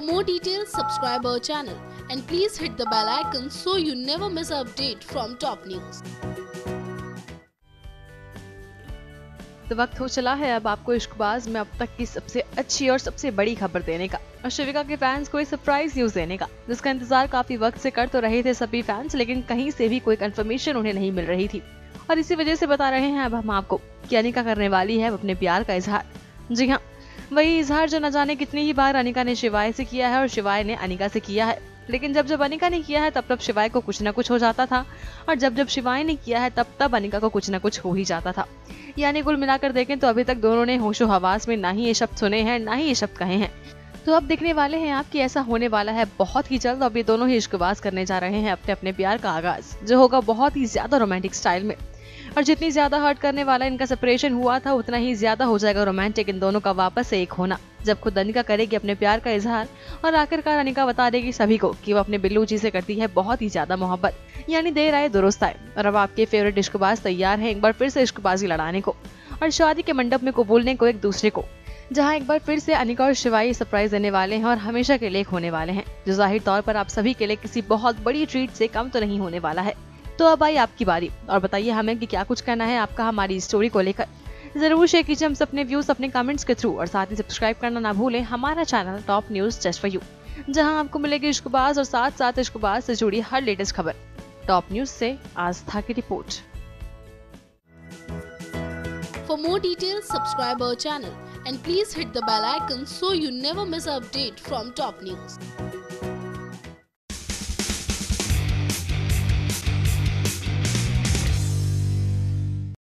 more details, subscribe our channel and please hit the bell icon so you never miss an update from top news. तो वक्त हो चला है अब आपको इश्कबाज में अब तक की सबसे अच्छी और सबसे बड़ी खबर देने का। और शिविका के फैंस को सरप्राइज़ न्यूज़ देने का। जिसका इंतज़ार काफ़ी वक्त से कर तो रहे थे सभी फैंस लेकिन कहीं से भी कोई कंफर्मेशन उन्हें नहीं मिल रही थी। और इसी वजह से बता रहे हैं अब हम आपको कि अनिका करने वाली है अपने प्यार का इजहार। जी हाँ वही इजहार जो न जाने कितनी ही बार अनिका ने शिवाय से किया है और शिवाय ने अनिका से किया है। लेकिन जब जब अनिका ने किया है, तब तब शिवाय को कुछ ना कुछ हो जाता था। और जब जब शिवाय ने किया है, तब तब अनिका को कुछ ना कुछ हो ही जाता था। यानी कुल मिलाकर देखें तो अभी तक दोनों ने होशो हवास में ना ही ये शब्द सुने हैं, ना ही ये शब्द कहे हैं। तो अब देखने वाले हैं आपकी ऐसा होने वाला है बहुत ही जल्द। अब ये दोनों ही इश्कबाज करने जा रहे हैं अपने अपने प्यार का आगाज़, जो होगा बहुत ही ज़्यादा रोमांटिक स्टाइल में। और जितनी ज़्यादा हर्ट करने वाला इनका सेपरेशन हुआ था, उतना ही ज़्यादा हो जाएगा रोमांटिक इन दोनों का वापस एक होना। जब खुद अनिका करेगी अपने प्यार का इजहार और आखिरकार अनिका बता देगी सभी को कि वो अपने बिल्लू जी से करती है बहुत ही ज़्यादा मोहब्बत, यानी देर आए दुरुस्त आए। और अब आपके फेवरेट इश्कबाज तैयार है एक बार फिर से इश्कबाजी लड़ाने को और शादी के मंडप में कबूलने को एक दूसरे को, जहाँ एक बार फिर से अनिका और शिवाई सरप्राइज़ देने वाले हैं और हमेशा के लिए होने वाले हैं। जो ज़ाहिर तौर पर आप सभी के लिए किसी बहुत बड़ी ट्रीट से कम तो नहीं होने वाला है। तो अब आई आपकी बारी। और बताइए हमें कि क्या कुछ कहना है आपका हमारी स्टोरी को लेकर। ज़रूर शेयर कीजिए हम अपने व्यूज़ अपने कमेंट्स के थ्रू और साथ ही सब्सक्राइब करना ना भूलें हमारा channel top news just for you जहाँ आपको मिलेगी इश्कबाज और साथ साथ इश्कबाज से जुड़ी हर लेटेस्ट खबर। टॉप न्यूज़ से आस्था की रिपोर्ट। More details, subscribe our channel and please hit the bell icon so you never miss an update from top news.